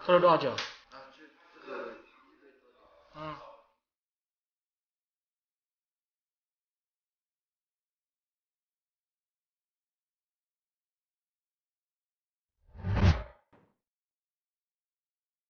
喝了多少酒？嗯。